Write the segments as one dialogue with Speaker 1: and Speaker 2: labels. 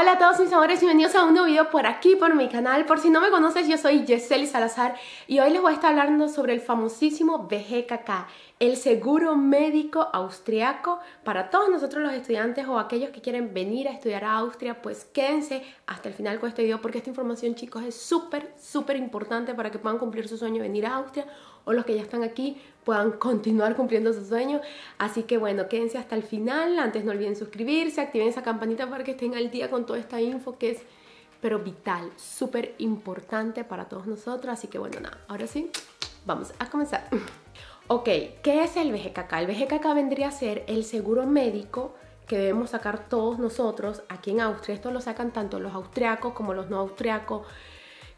Speaker 1: Hola a todos mis amores, bienvenidos a un nuevo video por aquí, por mi canal. Por si no me conoces, yo soy Yeseli Salazar y hoy les voy a estar hablando sobre el famosísimo BGKK, el seguro médico austriaco. Para todos nosotros los estudiantes o aquellos que quieren venir a estudiar a Austria, pues quédense hasta el final con este video porque esta información, chicos, es súper, súper importante para que puedan cumplir su sueño de venir a Austria o los que ya están aquí puedan continuar cumpliendo su sueño. Así que bueno, quédense hasta el final. Antes no olviden suscribirse, activen esa campanita para que estén al día con toda esta info que es pero vital, súper importante para todos nosotros. Así que bueno, nada, ahora sí, vamos a comenzar. Ok, ¿qué es el BGKK? El BGKK vendría a ser el seguro médico que debemos sacar todos nosotros aquí en Austria. Esto lo sacan tanto los austriacos como los no austriacos,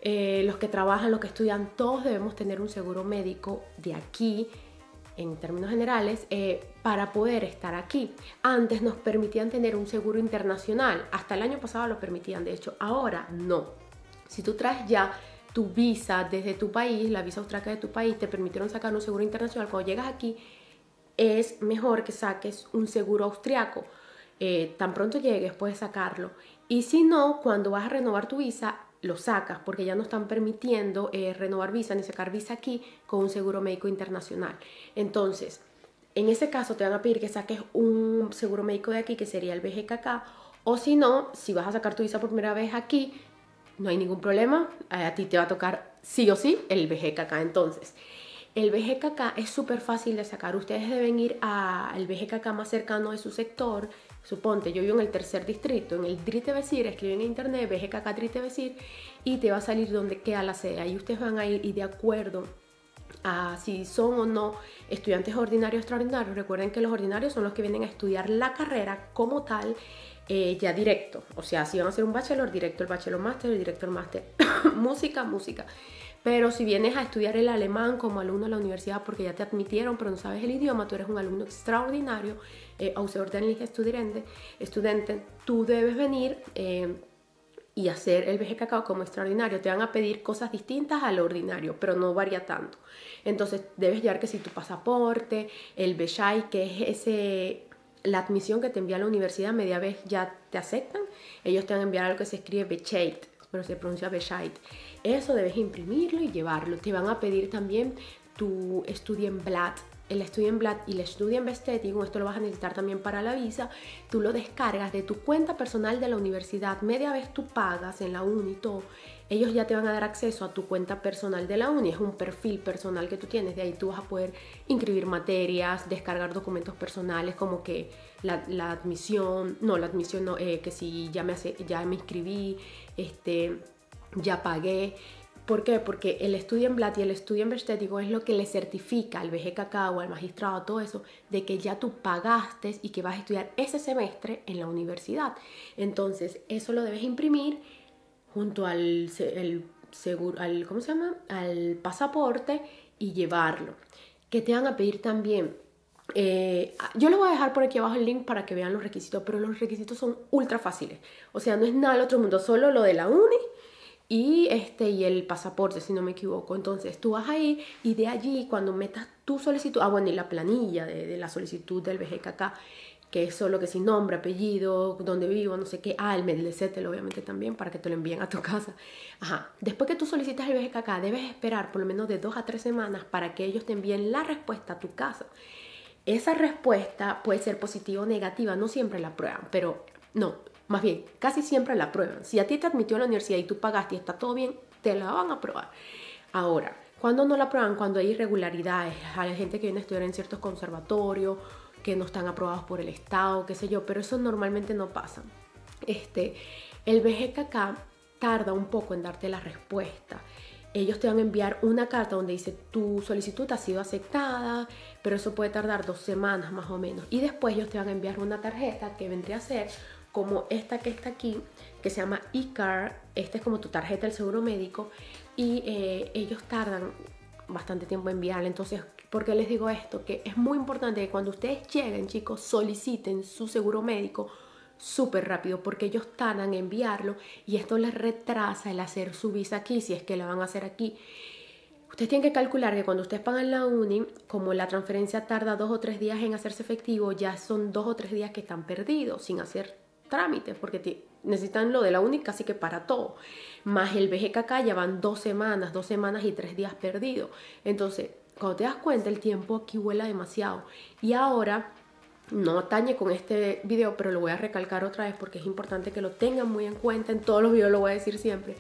Speaker 1: eh, los que trabajan, los que estudian, todos debemos tener un seguro médico de aquí, en términos generales, eh, para poder estar aquí. Antes nos permitían tener un seguro internacional, hasta el año pasado lo permitían, de hecho, ahora no. Si tú traes ya tu visa desde tu país, la visa austriaca de tu país, te permitieron sacar un seguro internacional, cuando llegas aquí es mejor que saques un seguro austriaco. Eh, tan pronto llegues puedes sacarlo. Y si no, cuando vas a renovar tu visa, lo sacas porque ya no están permitiendo eh, renovar visa ni sacar visa aquí con un seguro médico internacional. Entonces, en ese caso te van a pedir que saques un seguro médico de aquí, que sería el BGKK, o si no, si vas a sacar tu visa por primera vez aquí, no hay ningún problema, a ti te va a tocar sí o sí el BGKK. Entonces, el BGKK es súper fácil de sacar. Ustedes deben ir al BGKK más cercano de su sector, Suponte, yo vivo en el tercer distrito, en el Drite Besir, escriben en internet BGKK Drite Besir y te va a salir donde queda la sede. Ahí ustedes van a ir y de acuerdo a si son o no estudiantes ordinarios extraordinarios. Recuerden que los ordinarios son los que vienen a estudiar la carrera como tal, eh, ya directo. O sea, si van a hacer un bachelor, directo el bachelor máster, el director máster, música, música. Pero si vienes a estudiar el alemán como alumno de la universidad porque ya te admitieron, pero no sabes el idioma, tú eres un alumno extraordinario, eh, estudiante, estudiante, tú debes venir eh, y hacer el BGKK como extraordinario. Te van a pedir cosas distintas al ordinario, pero no varía tanto. Entonces debes llevar que si tu pasaporte, el BSHAI, que es ese la admisión que te envía la universidad media vez ya te aceptan, ellos te van a enviar algo que se escribe Becheit, pero se pronuncia Bescheid. Eso debes imprimirlo y llevarlo. Te van a pedir también tu Studienblatt el Studienblatt y el Studienbestätigung, esto lo vas a necesitar también para la visa, tú lo descargas de tu cuenta personal de la universidad, media vez tú pagas en la uni todo, ellos ya te van a dar acceso a tu cuenta personal de la uni, es un perfil personal que tú tienes, de ahí tú vas a poder inscribir materias, descargar documentos personales como que la, admisión, no, la admisión no, eh, que si ya me, hace, ya me inscribí, este, ya pagué. ¿Por qué? Porque el estudio en Blatt y el estudio en estético es lo que le certifica al BGKK o al magistrado, todo eso, de que ya tú pagaste y que vas a estudiar ese semestre en la universidad. Entonces, eso lo debes imprimir junto al, seguro, al, ¿cómo se llama? al pasaporte y llevarlo. Que te van a pedir también eh, yo les voy a dejar por aquí abajo el link para que vean los requisitos, pero los requisitos son ultra fáciles. O sea, no es nada del otro mundo, solo lo de la uni y, este, y el pasaporte, si no me equivoco. Entonces tú vas ahí y de allí cuando metas tu solicitud, ah bueno, y la planilla de, la solicitud del BGKK, que es solo que sin nombre, apellido, dónde vivo, no sé qué, ah, el Medlecettel obviamente también para que te lo envíen a tu casa. Ajá, después que tú solicitas el BGKK, debes esperar por lo menos de dos a tres semanas para que ellos te envíen la respuesta a tu casa. Esa respuesta puede ser positiva o negativa, no siempre la prueban, pero no, más bien, casi siempre la prueban. Si a ti te admitió a la universidad y tú pagaste y está todo bien, te la van a probar. Ahora, cuando no la prueban? Cuando hay irregularidades. Hay gente que viene a estudiar en ciertos conservatorios, que no están aprobados por el Estado, qué sé yo, pero eso normalmente no pasa. Este, el BGKK tarda un poco en darte la respuesta. Ellos te van a enviar una carta donde dice tu solicitud ha sido aceptada, pero eso puede tardar dos semanas más o menos. Y después ellos te van a enviar una tarjeta que vendría a ser como esta que está aquí, que se llama eCard. Esta es como tu tarjeta del seguro médico y eh, ellos tardan bastante tiempo en enviarla. Entonces, ¿por qué les digo esto? Que es muy importante que cuando ustedes lleguen, chicos, soliciten su seguro médico súper rápido porque ellos tardan en enviarlo y esto les retrasa el hacer su visa aquí si es que la van a hacer aquí. Ustedes tienen que calcular que cuando ustedes pagan la uni, como la transferencia tarda dos o tres días en hacerse efectivo, ya son dos o tres días que están perdidos sin hacer trámites, porque necesitan lo de la única, así que para todo. Más el BGKK ya van dos semanas, dos semanas y tres días perdidos. Entonces, cuando te das cuenta, el tiempo aquí vuela demasiado. Y ahora no atañe con este video, pero lo voy a recalcar otra vez porque es importante que lo tengan muy en cuenta. En todos los videos lo voy a decir siempre.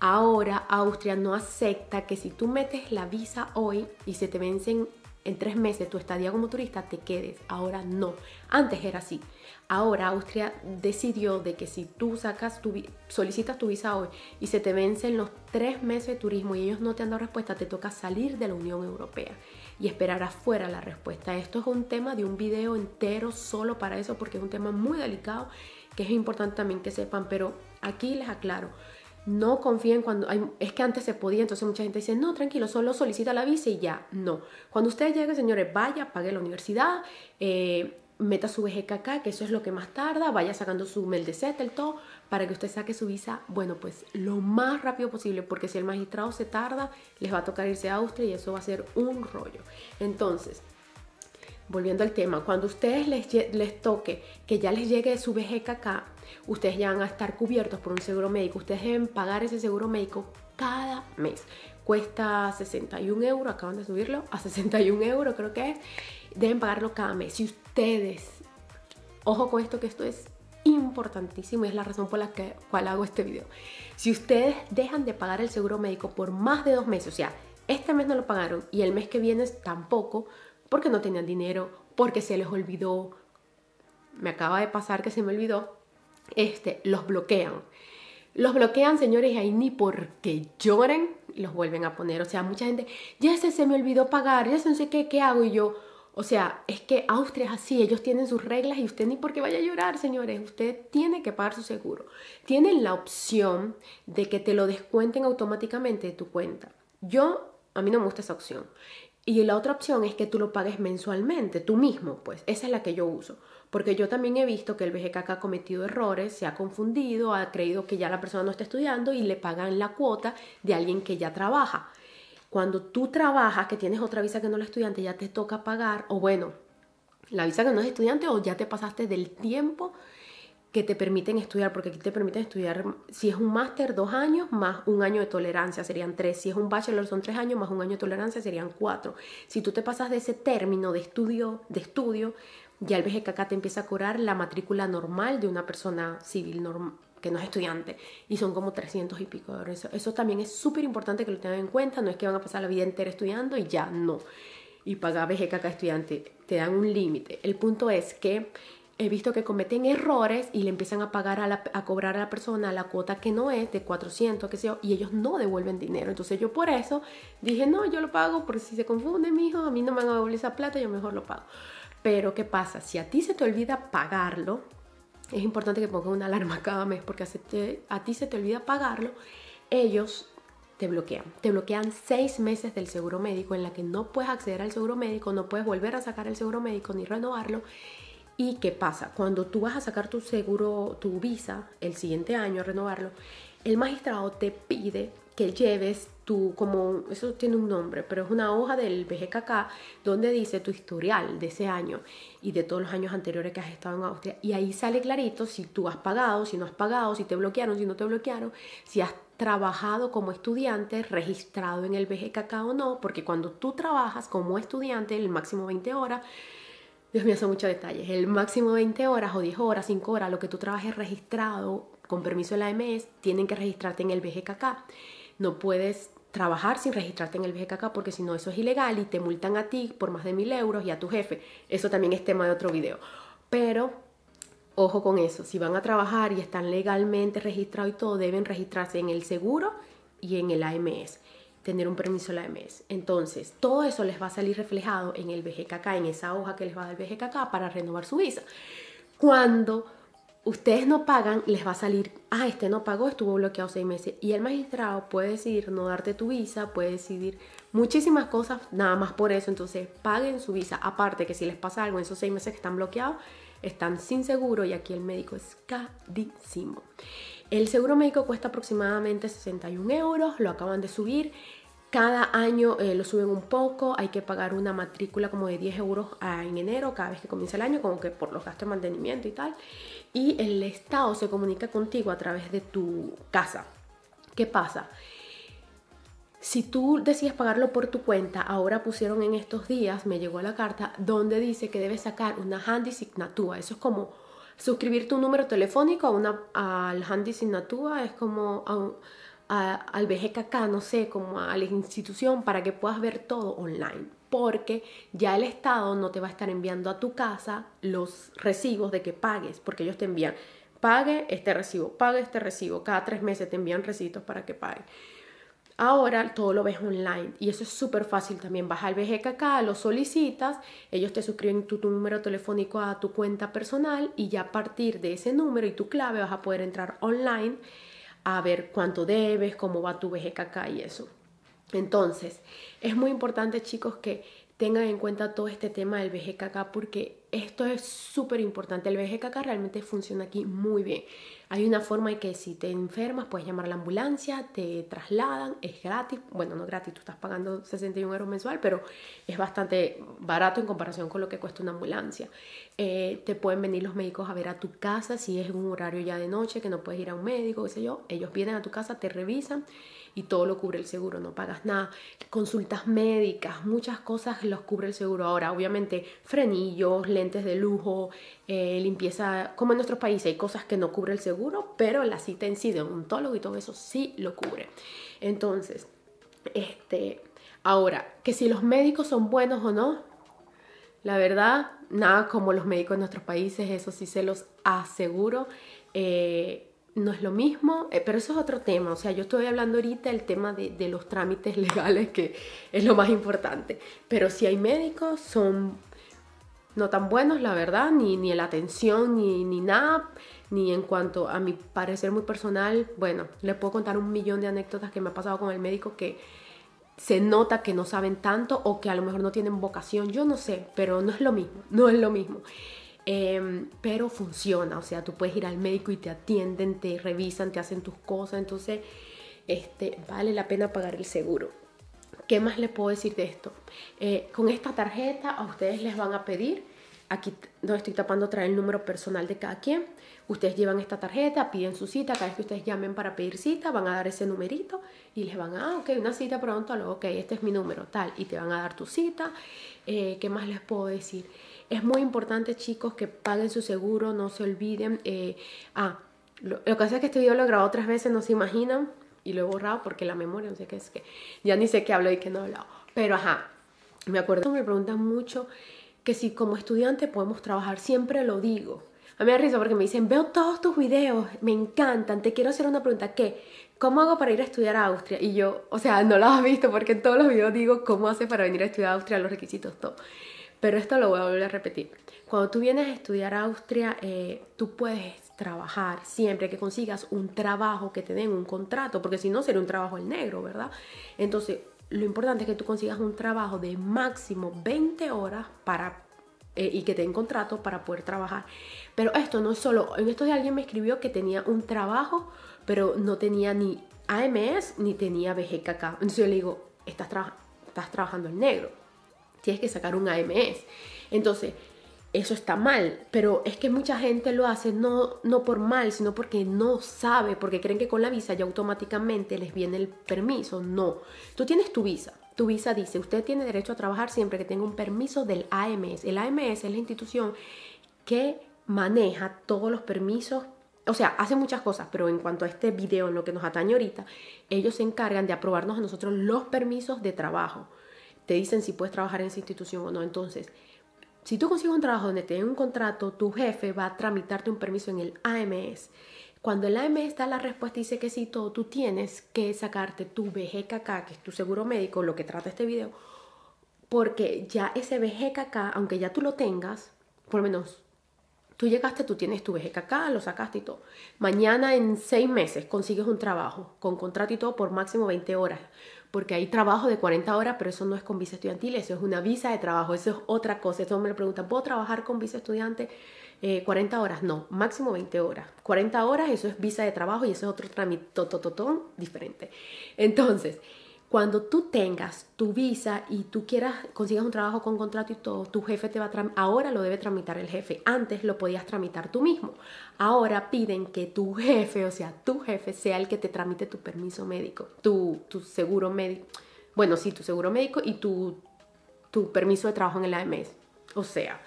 Speaker 1: Ahora Austria no acepta que si tú metes la visa hoy y se te vencen en tres meses tu estadía como turista, te quedes. Ahora no. Antes era así. Ahora Austria decidió de que si tú sacas tu, solicitas tu visa hoy y se te vencen los tres meses de turismo y ellos no te han dado respuesta, te toca salir de la Unión Europea y esperar afuera la respuesta. Esto es un tema de un video entero solo para eso porque es un tema muy delicado que es importante también que sepan, pero aquí les aclaro. No confíen cuando hay, es que antes se podía, entonces mucha gente dice, no, tranquilo, solo solicita la visa y ya. No. Cuando ustedes lleguen, señores, vaya, pague la universidad, eh, meta su BGKK, que eso es lo que más tarda, vaya sacando su mail de todo, para que usted saque su visa, bueno, pues lo más rápido posible, porque si el magistrado se tarda, les va a tocar irse a Austria y eso va a ser un rollo. Entonces, volviendo al tema, cuando ustedes les, les toque que ya les llegue su BGKK, ustedes ya van a estar cubiertos por un seguro médico, ustedes deben pagar ese seguro médico cada mes. Cuesta 61 euros, acaban de subirlo a 61 euros creo que es, deben pagarlo cada mes. Si ustedes, ojo con esto que esto es importantísimo y es la razón por la que, cual hago este video. Si ustedes dejan de pagar el seguro médico por más de dos meses, o sea, este mes no lo pagaron y el mes que viene tampoco, porque no tenían dinero, porque se les olvidó, me acaba de pasar que se me olvidó, este, los bloquean. Los bloquean, señores, y ahí ni porque lloren los vuelven a poner. O sea, mucha gente, ya se, se me olvidó pagar, ya sé, no sé qué, qué hago y yo, o sea, es que Austria es así, ellos tienen sus reglas y usted ni por qué vaya a llorar, señores, usted tiene que pagar su seguro. Tienen la opción de que te lo descuenten automáticamente de tu cuenta. Yo, a mí no me gusta esa opción. Y la otra opción es que tú lo pagues mensualmente, tú mismo, pues esa es la que yo uso. Porque yo también he visto que el BGK ha cometido errores, se ha confundido, ha creído que ya la persona no está estudiando y le pagan la cuota de alguien que ya trabaja. Cuando tú trabajas, que tienes otra visa que no es estudiante, ya te toca pagar, o bueno, la visa que no es estudiante o ya te pasaste del tiempo que te permiten estudiar, porque aquí te permiten estudiar, si es un máster, dos años más un año de tolerancia, serían tres. Si es un bachelor, son tres años más un año de tolerancia, serían cuatro. Si tú te pasas de ese término de estudio, de estudio ya el BGKK te empieza a cobrar la matrícula normal de una persona civil normal que no es estudiante, y son como 300 y pico de euros. Eso, también es súper importante que lo tengan en cuenta, no es que van a pasar la vida entera estudiando y ya no. Y pagar BGKK estudiante, te dan un límite. El punto es que he visto que cometen errores y le empiezan a pagar a, a, cobrar a la persona la cuota que no es de 400, que sea, y ellos no devuelven dinero. Entonces yo por eso dije, no, yo lo pago porque si se confunde mi hijo, a mí no me van a devolver esa plata, yo mejor lo pago. Pero ¿qué pasa? Si a ti se te olvida pagarlo, es importante que pongas una alarma cada mes porque a ti se te olvida pagarlo, ellos te bloquean. Te bloquean seis meses del seguro médico en la que no puedes acceder al seguro médico, no puedes volver a sacar el seguro médico ni renovarlo. ¿Y qué pasa? Cuando tú vas a sacar tu seguro, tu visa, el siguiente año a renovarlo, el magistrado te pide que lleves tu, como, eso tiene un nombre, pero es una hoja del BGKK donde dice tu historial de ese año y de todos los años anteriores que has estado en Austria. Y ahí sale clarito si tú has pagado, si no has pagado, si te bloquearon, si no te bloquearon, si has trabajado como estudiante registrado en el BGKK o no, porque cuando tú trabajas como estudiante, el máximo 20 horas, Dios mío, son muchos detalles, el máximo 20 horas o 10 horas, 5 horas, lo que tú trabajes registrado con permiso de la AMS, tienen que registrarte en el BGKK no puedes trabajar sin registrarte en el BGKK porque si no eso es ilegal y te multan a ti por más de mil euros y a tu jefe. Eso también es tema de otro video. Pero ojo con eso, si van a trabajar y están legalmente registrados y todo, deben registrarse en el seguro y en el AMS, tener un permiso de la AMS. Entonces, todo eso les va a salir reflejado en el BGKK, en esa hoja que les va a dar el BGKK para renovar su visa. Cuando ustedes no pagan, les va a salir, ah, este no pagó, estuvo bloqueado seis meses. Y el magistrado puede decidir no darte tu visa, puede decidir muchísimas cosas, nada más por eso. Entonces, paguen su visa. Aparte que si les pasa algo en esos seis meses que están bloqueados, están sin seguro y aquí el médico es carísimo. El seguro médico cuesta aproximadamente 61 euros, lo acaban de subir. Cada año eh, lo suben un poco, hay que pagar una matrícula como de 10 euros en enero cada vez que comienza el año, como que por los gastos de mantenimiento y tal. Y el Estado se comunica contigo a través de tu casa. ¿Qué pasa? Si tú decides pagarlo por tu cuenta, ahora pusieron en estos días, me llegó la carta, donde dice que debes sacar una handy signatura. Eso es como suscribir tu número telefónico a una, al handy signatura, es como al BGKK, no sé, como a la institución para que puedas ver todo online. Porque ya el Estado no te va a estar enviando a tu casa los recibos de que pagues, porque ellos te envían, pague este recibo, pague este recibo. Cada tres meses te envían recitos para que pague. Ahora todo lo ves online y eso es súper fácil también. Vas al BGKK, lo solicitas, ellos te suscriben tu, tu, número telefónico a tu cuenta personal y ya a partir de ese número y tu clave vas a poder entrar online a ver cuánto debes, cómo va tu BGKK y eso. Entonces, es muy importante chicos que tengan en cuenta todo este tema del BGKK porque esto es súper importante. El BGKK realmente funciona aquí muy bien. Hay una forma en que si te enfermas puedes llamar a la ambulancia, te trasladan, es gratis. Bueno, no gratis, tú estás pagando 61 euros mensual, pero es bastante barato en comparación con lo que cuesta una ambulancia. Eh, te pueden venir los médicos a ver a tu casa si es un horario ya de noche que no puedes ir a un médico, qué sé yo. Ellos vienen a tu casa, te revisan y todo lo cubre el seguro, no pagas nada. Consultas médicas, muchas cosas los cubre el seguro. Ahora, obviamente, frenillos, lentes de lujo, eh, limpieza, como en nuestros países hay cosas que no cubre el seguro, pero la cita en sí de odontólogo y todo eso sí lo cubre. Entonces, este, ahora, que si los médicos son buenos o no, la verdad, nada como los médicos de nuestros países, eso sí se los aseguro. Eh, no es lo mismo, eh, pero eso es otro tema. O sea, yo estoy hablando ahorita del tema de, los trámites legales, que es lo más importante. Pero si hay médicos, son no tan buenos, la verdad, ni, ni la atención, ni, ni nada, ni en cuanto a mi parecer muy personal. Bueno, les puedo contar un millón de anécdotas que me ha pasado con el médico que se nota que no saben tanto o que a lo mejor no tienen vocación, yo no sé, pero no es lo mismo, no es lo mismo. Em, pero funciona, o sea, tú puedes ir al médico y te atienden, te revisan, te hacen tus cosas, entonces este, vale la pena pagar el seguro. ¿Qué más les puedo decir de esto? Eh, con esta tarjeta a ustedes les van a pedir, aquí donde estoy tapando traer el número personal de cada quien, ustedes llevan esta tarjeta, piden su cita, cada vez que ustedes llamen para pedir cita, van a dar ese numerito y les van a, ah, ok, una cita pronto, ok, este es mi número, tal, y te van a dar tu cita. Eh, ¿Qué más les puedo decir? Es muy importante, chicos, que paguen su seguro, no se olviden. Eh, ah, lo, que pasa es que este video lo he grabado tres veces, no se imaginan, y lo he borrado porque la memoria, no sé qué es que, ya ni sé qué hablo y qué no hablo. Pero ajá, me acuerdo, me preguntan mucho que si como estudiante podemos trabajar, siempre lo digo. A mí me da risa porque me dicen, veo todos tus videos, me encantan, te quiero hacer una pregunta, ¿qué? ¿Cómo hago para ir a estudiar a Austria? Y yo, o sea, no lo has visto porque en todos los videos digo cómo hace para venir a estudiar a Austria, los requisitos, todo. Pero esto lo voy a volver a repetir. Cuando tú vienes a estudiar a Austria, eh, tú puedes trabajar siempre que consigas un trabajo que te den un contrato, porque si no sería un trabajo en negro, ¿verdad? Entonces, lo importante es que tú consigas un trabajo de máximo 20 horas para eh, y que te den contrato para poder trabajar. Pero esto no es solo, en esto de alguien me escribió que tenía un trabajo, pero no tenía ni AMS ni tenía BGKK. Entonces yo le digo, estás, estás trabajando en negro tienes que sacar un AMS. Entonces, eso está mal, pero es que mucha gente lo hace no, no por mal, sino porque no sabe, porque creen que con la visa ya automáticamente les viene el permiso. No, tú tienes tu visa. Tu visa dice, usted tiene derecho a trabajar siempre que tenga un permiso del AMS. El AMS es la institución que maneja todos los permisos o sea, hace muchas cosas, pero en cuanto a este video, en lo que nos atañe ahorita, ellos se encargan de aprobarnos a nosotros los permisos de trabajo te dicen si puedes trabajar en esa institución o no. Entonces, si tú consigues un trabajo donde te den un contrato, tu jefe va a tramitarte un permiso en el AMS. Cuando el AMS da la respuesta y dice que sí, todo, tú tienes que sacarte tu BGKK, que es tu seguro médico, lo que trata este video, porque ya ese BGKK, aunque ya tú lo tengas, por lo menos tú llegaste, tú tienes tu BGKK, lo sacaste y todo. Mañana en seis meses consigues un trabajo con contrato y todo por máximo 20 horas porque hay trabajo de 40 horas, pero eso no es con visa estudiantil, eso es una visa de trabajo, eso es otra cosa. Eso me preguntan, ¿puedo trabajar con visa estudiante 40 eh, horas? No, máximo 20 horas. 40 horas, eso es visa de trabajo y eso es otro trámite diferente. Entonces, cuando tú tengas tu visa y tú quieras, consigas un trabajo con contrato y todo, tu jefe te va a ahora lo debe tramitar el jefe. Antes lo podías tramitar tú mismo. Ahora piden que tu jefe, o sea, tu jefe sea el que te tramite tu permiso médico, tu, tu seguro médico. Bueno, sí, tu seguro médico y tu, tu permiso de trabajo en el AMS. O sea,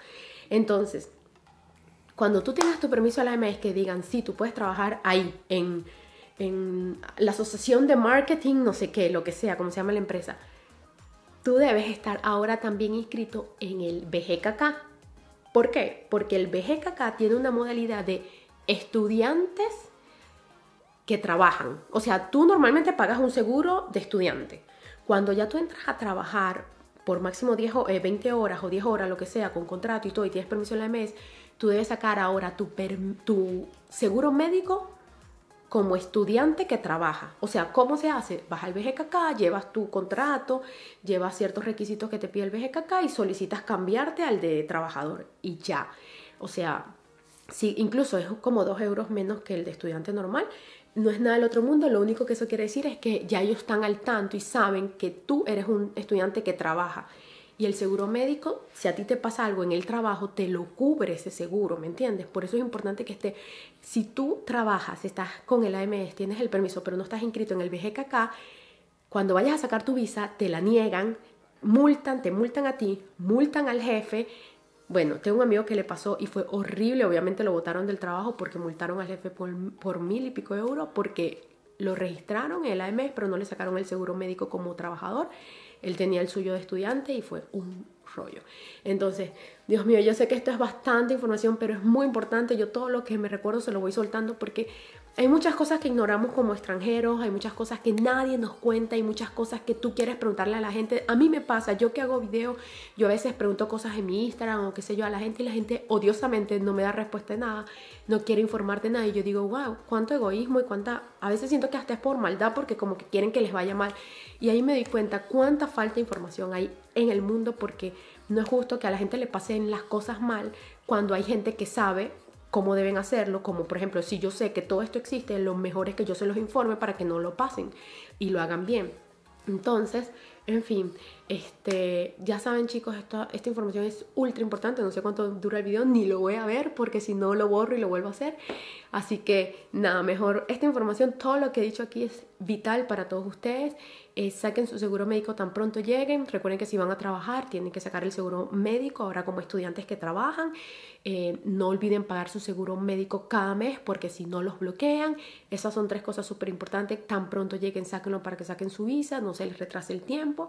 Speaker 1: entonces, cuando tú tengas tu permiso de la AMS que digan, sí, tú puedes trabajar ahí, en en la asociación de marketing, no sé qué, lo que sea, como se llama la empresa, tú debes estar ahora también inscrito en el BGKK. ¿Por qué? Porque el BGKK tiene una modalidad de estudiantes que trabajan. O sea, tú normalmente pagas un seguro de estudiante. Cuando ya tú entras a trabajar por máximo 10 o 20 horas o 10 horas, lo que sea, con contrato y todo, y tienes permiso en la mes, tú debes sacar ahora tu seguro médico como estudiante que trabaja. O sea, ¿cómo se hace? Vas al BGKK, llevas tu contrato, llevas ciertos requisitos que te pide el BGKK y solicitas cambiarte al de trabajador y ya. O sea, sí, incluso es como dos euros menos que el de estudiante normal. No es nada del otro mundo, lo único que eso quiere decir es que ya ellos están al tanto y saben que tú eres un estudiante que trabaja y el seguro médico, si a ti te pasa algo en el trabajo, te lo cubre ese seguro, ¿me entiendes? Por eso es importante que esté, si tú trabajas, estás con el AMS, tienes el permiso, pero no estás inscrito en el BGKK, cuando vayas a sacar tu visa, te la niegan, multan, te multan a ti, multan al jefe. Bueno, tengo un amigo que le pasó y fue horrible, obviamente lo botaron del trabajo porque multaron al jefe por, por mil y pico de euros porque lo registraron en el AMS, pero no le sacaron el seguro médico como trabajador él tenía el suyo de estudiante y fue un rollo. Entonces, Dios mío, yo sé que esto es bastante información, pero es muy importante. Yo todo lo que me recuerdo se lo voy soltando porque hay muchas cosas que ignoramos como extranjeros, hay muchas cosas que nadie nos cuenta, hay muchas cosas que tú quieres preguntarle a la gente. A mí me pasa, yo que hago videos, yo a veces pregunto cosas en mi Instagram o qué sé yo a la gente y la gente odiosamente no me da respuesta de nada, no quiere informarte nada y yo digo, wow, cuánto egoísmo y cuánta, a veces siento que hasta es por maldad porque como que quieren que les vaya mal. Y ahí me di cuenta cuánta falta de información hay en el mundo porque no es justo que a la gente le pasen las cosas mal cuando hay gente que sabe cómo deben hacerlo, como por ejemplo, si yo sé que todo esto existe, lo mejor es que yo se los informe para que no lo pasen y lo hagan bien. Entonces, en fin, este, ya saben chicos, esta, esta información es ultra importante, no sé cuánto dura el video, ni lo voy a ver porque si no lo borro y lo vuelvo a hacer. Así que nada, mejor esta información, todo lo que he dicho aquí es vital para todos ustedes. Eh, saquen su seguro médico tan pronto lleguen. Recuerden que si van a trabajar tienen que sacar el seguro médico ahora como estudiantes que trabajan. Eh, no olviden pagar su seguro médico cada mes porque si no los bloquean. Esas son tres cosas súper importantes. Tan pronto lleguen, sáquenlo para que saquen su visa, no se les retrase el tiempo.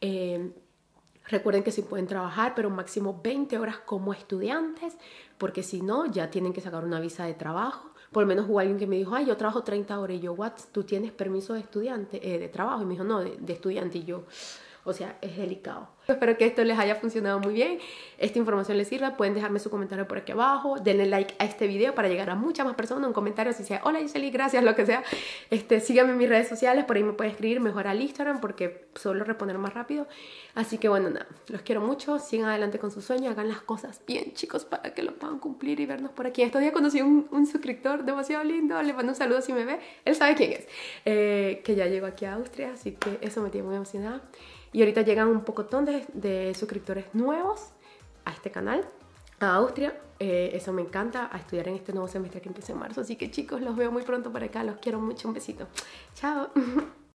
Speaker 1: Eh, recuerden que si pueden trabajar, pero máximo 20 horas como estudiantes, porque si no, ya tienen que sacar una visa de trabajo por lo menos hubo alguien que me dijo, ay, yo trabajo 30 horas y yo, what, tú tienes permiso de estudiante, eh, de trabajo, y me dijo, no, de, de estudiante y yo, o sea, es delicado. Espero que esto les haya funcionado muy bien, esta información les sirva, pueden dejarme su comentario por aquí abajo, denle like a este video para llegar a muchas más personas, un comentario si sea, hola Giseli, gracias, lo que sea, este, síganme en mis redes sociales, por ahí me pueden escribir mejor al Instagram porque suelo responder más rápido, así que bueno, nada, los quiero mucho, sigan adelante con sus sueños, hagan las cosas bien chicos para que lo puedan cumplir y vernos por aquí. Estos días conocí un, un suscriptor demasiado lindo, le mando un saludo si me ve, él sabe quién es, eh, que ya llegó aquí a Austria, así que eso me tiene muy emocionada. Y ahorita llegan un pocotón de, de suscriptores nuevos a este canal, a Austria. Eh, eso me encanta, a estudiar en este nuevo semestre que empieza en marzo. Así que chicos, los veo muy pronto por acá. Los quiero mucho. Un besito. Chao.